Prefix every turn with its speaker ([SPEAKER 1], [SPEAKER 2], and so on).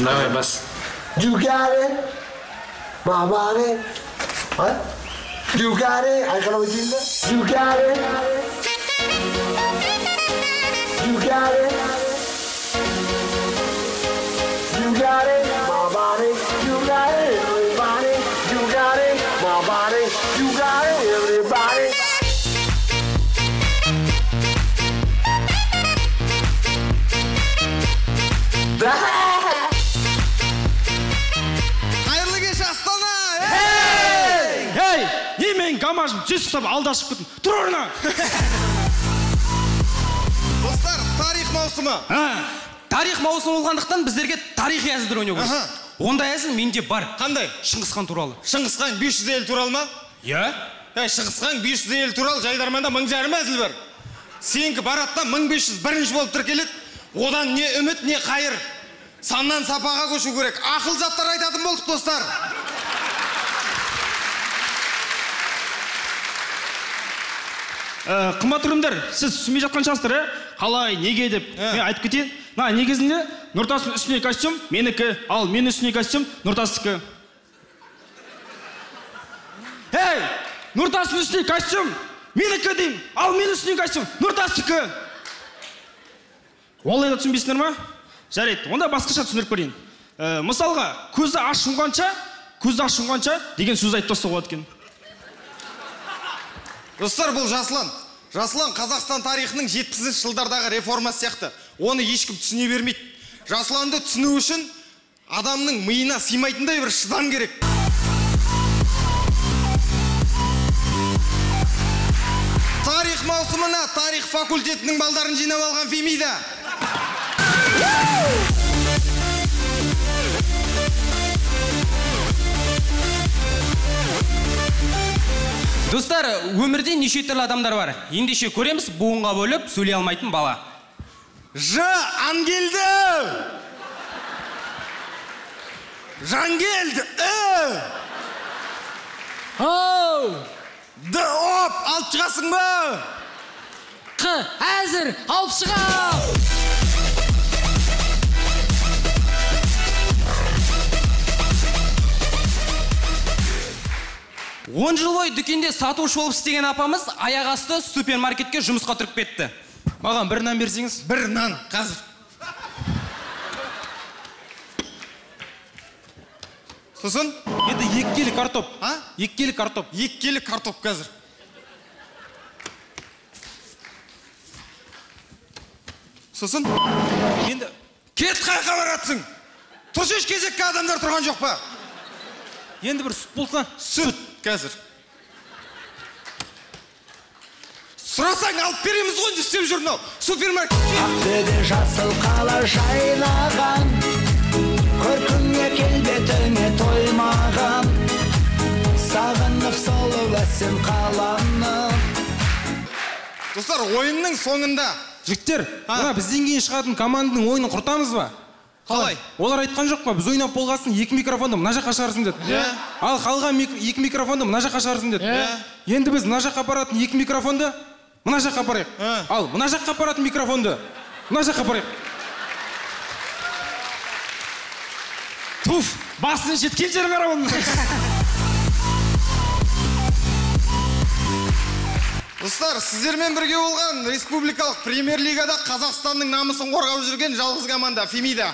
[SPEAKER 1] No है बस
[SPEAKER 2] You got it? My body? What? You got it? I can't bakayım it. You got it? You got it? You got it?
[SPEAKER 3] Гамажым сөз ұстап алдашып кеттің. Тұр орныңнан
[SPEAKER 4] достар тарих маусымы.
[SPEAKER 5] Тарих маусымы болғандықтан біздерге тарихи әзілдер ойнау керек. Ондай әзіл менде бар.
[SPEAKER 4] Қандай?
[SPEAKER 5] Шыңғыс хан туралы.
[SPEAKER 4] Шыңғыс хан 500 ел туралы ма?
[SPEAKER 5] Иә.
[SPEAKER 4] Әй, шыңғыс хан 500 ел туралы жайдарманда мың жарым әзіл бар. Сенікі барады да 1500 бірінші болып тіркеледі. Одан не үміт не қайыр. Саннан сапаға көшу керек. Ақыл заттар айтатын болдық достар.
[SPEAKER 3] Ә, қымбат үрімдер сіз түсінбей жатқан шығарсыздар иә қалай неге деп?
[SPEAKER 4] Ә.
[SPEAKER 3] мен айтып кетейін. Мына негізінде нұртастың үстіне костюм менікі. Ал менің үстіне костюм нұртастікі ей нұртастың үстіне костюм менікі деймін. Ал менің үстіне костюм нұртастікі олай да түсінбейсіңдер ма? Жарайды онда басқаша түсіндіріп берейін Ә, мысалға көзді аш жұмғанша көзді аш жұмғанша деген сөз айтып тастауға болады екен.
[SPEAKER 4] Достар бұл жасұлан жасұлан қазақстан тарихының 70 жылдардағы реформасы сияқты. Оны ешкім түсіне бермейді. Жасұланды түсіну үшін адамның миына сыймайтындай бір шыдам керек. Тарих маусымына тарих факультетінің балдарын жинап алған фемида.
[SPEAKER 5] Достар өмірде неше түрлі адамдар бар. Ендеше көреміз буынға бөліп сөйлей алмайтын бала.
[SPEAKER 4] Ж ангелді жангелді і
[SPEAKER 6] оу!
[SPEAKER 4] Д оп алып шығасың ба?
[SPEAKER 6] Қ әзір алып шығам
[SPEAKER 5] он жыл бойы дүкенде сатушы болып істеген апамыз аяқ асты супермаркетке жұмысқа тұрып кетті.
[SPEAKER 4] Маған бір нан берсеңіз? Бір нан қазір. Сосын?
[SPEAKER 5] Енді екі келі картоп.
[SPEAKER 4] А?
[SPEAKER 5] Екі келі картоп.
[SPEAKER 4] Екі келі картоп қазір. Сосын?
[SPEAKER 5] Енді
[SPEAKER 4] кет қайқа баратсың тұршы еш кезекке адамдар тұрған жоқ па?
[SPEAKER 5] Енді бір сүт болса
[SPEAKER 4] сүт қазір. Сұрасаң алып береміз ғой не істеп жүр мынау супермаркет.
[SPEAKER 7] Ақтөбе жасыл қала жайнаған көркіңе келбетіңе тоймаған. Сағынып сұлу әсем қаланы
[SPEAKER 4] достар ойынның соңында.
[SPEAKER 8] Жігіттер мына бізден кейін шығатын команданың ойынын құртамыз ба?
[SPEAKER 4] Қалай?
[SPEAKER 8] Олар айтқан жоқ па біз ойнап болғасын екі микрофонды мына жаққа шығарсын деді.
[SPEAKER 4] Иә.
[SPEAKER 8] ал қалған мик- екі микрофонды мына жаққа шығарсын деді. Енді біз мына жаққа апаратын екі микрофонды мына жаққа апарайық.
[SPEAKER 4] Ә.
[SPEAKER 8] ал мына жаққа апаратын микрофонды мына жаққа апарайық.
[SPEAKER 3] Туф басының жеткен жерін қара оның.
[SPEAKER 4] Достар сіздермен бірге болған республикалық премьер лигада қазақстанның намысын қорғап жүрген жалғыз команда фемида.